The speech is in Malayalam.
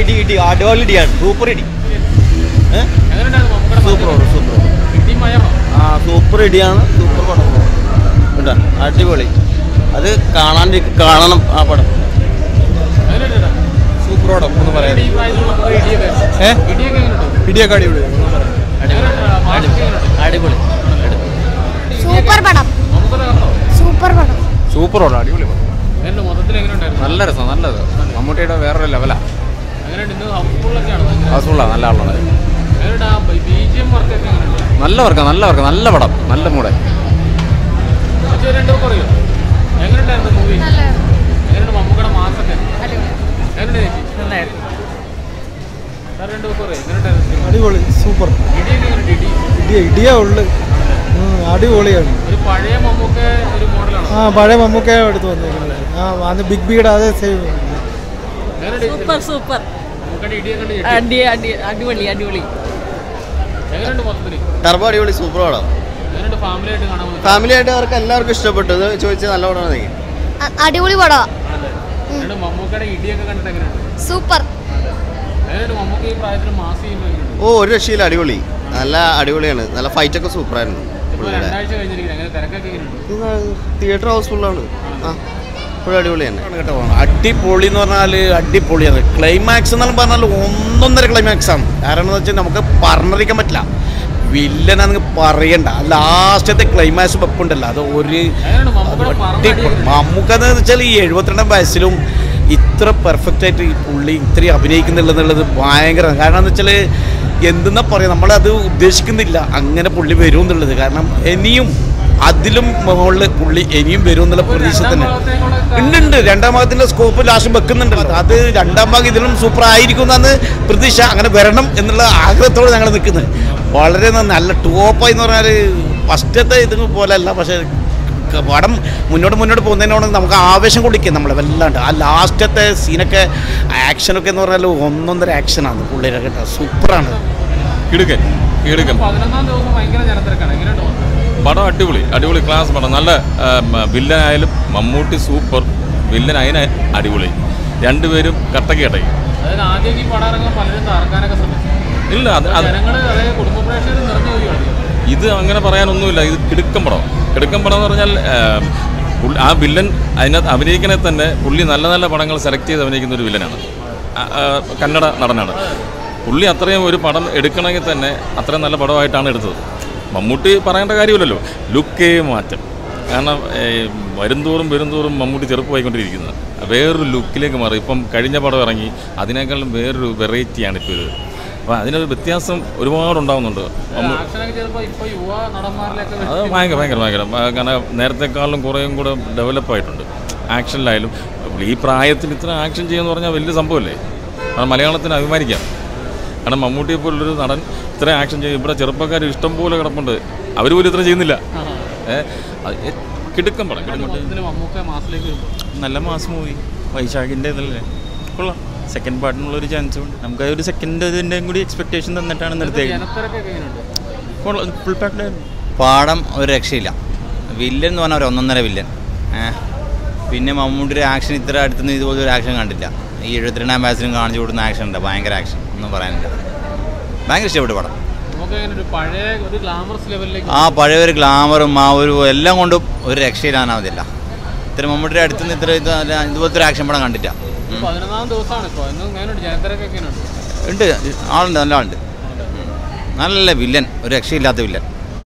ഇടി ഇടി അടിപൊളി ഇടിയാണ്. സൂപ്പർ ഇടി. സൂപ്പർ മത്സരം? സൂപ്പർ ആ സൂപ്പർ ഇടിയാണ് സൂപ്പർ പടം. കേട്ടോ അടിപൊളി. അത് കാണാൻ കാണണം ആ പടം. സൂപ്പർ പടം പ്രായത്തിൽ മമ്മൂക്ക ഇടിയൊക്കെ അടിപൊളി? അടിപൊളി. സൂപ്പർ പടം. സൂപ്പർ പടം. സൂപ്പർ പടം അടിപൊളി പടം. നല്ല രസം നല്ലത്. മമ്മൂട്ടിയുടെ വേറൊരു ലെവലാ എങ്ങനെയുണ്ട് ഇന്ന് ഹൗസ്ഫുള്ളൊക്കെയാണ് ഭയങ്കര? ഹൗസ്ഫുള്ളാ നല്ല ആളാണ് നല്ല വർക്ക് നല്ല വർക്ക് നല്ല പടം നല്ല മൂടെ അടിപൊളി. സൂപ്പർ. ഇടിയ ഇടിയേ ഉള്ളു. അടിപൊളിയാണ്. ഒരു പഴയ മമ്മൂക്ക ഒരു മോഡലാണോ? ആ പഴയ മമ്മൂക്ക എടുത്ത് വന്നേക്കുന്നത്. ആ അന്ന് ബിഗ് ബിയുടെ അതേ സെയിം സൂപ്പർ സൂപ്പർ. അടിപൊളി അടിപൊളി. ടർബോ അടിപൊളി സൂപ്പർ പടം ഫാമിലി ആയിട്ട് കാണാൻ ഫാമിലി ആയിട്ട് അവർക്ക് എല്ലാവർക്കും ഇഷ്ടപ്പെട്ടു. ഇത് ചോദിച്ചാൽ നല്ല പടമാണ് അടിപൊളി പടം. സൂപ്പർ. എങ്ങനെയുണ്ട് മമ്മൂക്ക ഈ പ്രായത്തിൽ മാസ് ചെയ്യുമ്പോൾ ഓ ഒരു രക്ഷയില്ല അടിപൊളി. നല്ല അടിപൊളിയാണ്. നല്ല ഫൈറ്റ് ഒക്കെ സൂപ്പറായിരുന്നു തിയേറ്റർ ഹൗസ്ഫുള്ളാണ് ആ. ഇപ്പോഴും അടിപൊളി തന്നെ. കേട്ടോ. അടിപൊളി എന്ന് പറഞ്ഞാൽ അടിപൊളിയാണ് ക്ലൈമാക്സ് എന്നെല്ലാം പറഞ്ഞാൽ ഒന്നൊന്നര ക്ലൈമാക്സ് ആണ്. കാരണം എന്ന് വെച്ചാൽ നമുക്ക് പറഞ്ഞറിയിക്കാൻ പറ്റില്ല. വില്ലനാന്ന് പറയണ്ട. ലാസ്റ്റത്തെ ക്ലൈമാക്സ് വെപ്പുണ്ടല്ലോ. അത് ഒരു നമുക്കെന്ന് മമ്മൂക്കെന്ന് വെച്ചാൽ ഈ എഴുപത്തിരണ്ടാം വയസ്സിലും ഇത്ര പെർഫെക്റ്റ് ആയിട്ട് ഈ പുള്ളി ഇത്രയും അഭിനയിക്കുന്നുള്ളത് ഭയങ്കര കാരണം എന്ന് വെച്ചാൽ എന്തെന്നാ പറയുക നമ്മളത് ഉദ്ദേശിക്കുന്നില്ല. അങ്ങനെ പുള്ളി വരും എന്നുള്ളത്. കാരണം ഇനിയും അതിലും മുകളിൽ പുള്ളി ഇനിയും വരും എന്നുള്ള പ്രതീക്ഷ തന്നെ. ഉണ്ട് ഉണ്ട് രണ്ടാം ഭാഗത്തിന്റെ സ്കോപ്പ് ലാസ്റ്റ് വെക്കുന്നുണ്ടല്ലോ അത് രണ്ടാം ഭാഗം ഇതിലും സൂപ്പർ ആയിരിക്കും എന്നാണ് പ്രതീക്ഷ. അങ്ങനെ വരണം എന്നുള്ള ആഗ്രഹത്തോടെ ഞങ്ങൾ നിൽക്കുന്നത്. വളരെ നല്ല ടോപ്പായി എന്ന് പറഞ്ഞാൽ ഫസ്റ്റത്തെ ഇത് പോലെയല്ല പക്ഷേ പടം മുന്നോട്ട് മുന്നോട്ട് പോകുന്നതിനോട് നമുക്ക് ആവേശം കൊടുക്കുക നമ്മൾ വല്ലാണ്ട്. ആ ലാസ്റ്റത്തെ സീനൊക്കെ ആക്ഷനൊക്കെ എന്ന് പറഞ്ഞാൽ ഒന്നൊന്നര ആക്ഷനാണ് പുള്ളിയുടെ കേട്ടോ. സൂപ്പറാണ് കിടുക്കൻ കിടുക്കൻ. പതിനൊന്നാം ദിവസം ഭയങ്കര ജനത്തിരക്കാണ് എങ്ങനെയുണ്ട്? പടം അടിപൊളി അടിപൊളി ക്ലാസ് പടം. നല്ല വില്ലനായാലും മമ്മൂട്ടി സൂപ്പർ വില്ലൻ അതിന് അടിപൊളി. രണ്ടുപേരും കട്ടക്ക് കട്ടക്ക്. ഇല്ല ഇത് അങ്ങനെ പറയാനൊന്നുമില്ല ഇത് കിടുക്കം പടം. കിടുക്കം പടം എന്ന് പറഞ്ഞാൽ ആ, വില്ലൻ അതിനകത്ത് അഭിനയിക്കണേ തന്നെ പുള്ളി നല്ല നല്ല പടങ്ങൾ സെലക്ട് ചെയ്ത് അഭിനയിക്കുന്ന ഒരു വില്ലനാണ്. കന്നഡ നടനാണ്. പുള്ളി അത്രയും ഒരു പടം എടുക്കണമെങ്കിൽ തന്നെ അത്രയും നല്ല പടമായിട്ടാണ് എടുത്തത്. മമ്മൂട്ടി പറയേണ്ട കാര്യമില്ലല്ലോ. ലുക്കേ മാറ്റം. കാരണം വരുംതോറും വരുംതോറും മമ്മൂട്ടി ചെറുപ്പമായിക്കൊണ്ടിരിക്കുന്നത് വേറൊരു ലുക്കിലേക്ക് മാറി. ഇപ്പം കഴിഞ്ഞ പടം ഇറങ്ങി അതിനേക്കാളും വേറൊരു വെറൈറ്റിയാണ് ഇപ്പോൾ ഇത്. അപ്പം അതിനൊരു വ്യത്യാസം ഒരുപാട് ഉണ്ടാകുന്നുണ്ട് അത് ഭയങ്കര ഭയങ്കര ഭയങ്കര. കാരണം നേരത്തെക്കാളും കുറേയും കൂടെ ഡെവലപ്പായിട്ടുണ്ട് ആക്ഷനിലായാലും ഈ പ്രായത്തിൽ ഇത്ര ആക്ഷൻ ചെയ്യുമെന്ന് പറഞ്ഞാൽ വലിയ സംഭവമല്ലേ? കാരണം മലയാളത്തിന് അഭിമാനിക്കാം. കാരണം മമ്മൂട്ടിയെ പോലുള്ളൊരു നടൻ ഇത്ര ആക്ഷൻ ചെയ്യും ഇവിടെ ചെറുപ്പക്കാർ ഇഷ്ടം പോലെ കിടപ്പുണ്ട്. അവർ പോലും ഇത്ര ചെയ്യുന്നില്ല. കിടുക്കം പടം നല്ല മാസ് മൂവി വൈശാഖിന്റെ ഇതല്ലേ? കൊള്ളാം. സെക്കൻഡ് പാർട്ടിനുള്ള ഒരു ചാൻസ് ഉണ്ട്. നമുക്ക് ഒരു സെക്കൻഡ് ഇതിന്റെ കൂടി എക്സ്പെക്ടേഷൻ തന്നിട്ടാണ് നിർത്തിയത് ഫുൾ പാക്ഡ് പാടം ഒരു രക്ഷയില്ല. വില്ലൻ എന്ന് പറഞ്ഞാൽ ഒരു ഒന്നൊന്നര വില്ലൻ പിന്നെ മമ്മൂട്ടിയുടെ ആക്ഷൻ ഇത്ര അടുത്തുനിന്ന് ഇതുപോലെ ഒരു ആക്ഷൻ കണ്ടില്ല ഈ എഴുപത്തിരണ്ടാം വയസ്സിലും കാണിച്ചു കൊടുക്കുന്ന ആക്ഷൻ ഉണ്ട്? ഭയങ്കര ആക്ഷൻ ഒന്നും പറയാനില്ല. ഭയങ്കര ഇഷ്ടപ്പെട്ടു പടം. ആ പഴയ ഒരു ഗ്ലാമറും ആ ഒരു എല്ലാം കൊണ്ടും ഒരു രക്ഷയിലാനാവതില്ല ഇത്ര മമ്മൂട്ടിയുടെ അടുത്തുനിന്ന് ഇത്ര ഇതുപോലത്തെ ഒരു ആക്ഷൻ പടം കണ്ടില്ല എങ്ങനെയുണ്ട് ഉണ്ട്. ആളുണ്ട് നല്ല ആളുണ്ട് നല്ല വില്ലൻ ഒരു രക്ഷയില്ലാത്ത വില്ലൻ